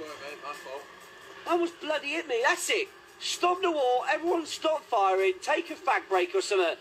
My fault. Almost bloody hit me. That's it. Stop the war. Everyone stop firing. Take a fag break or something.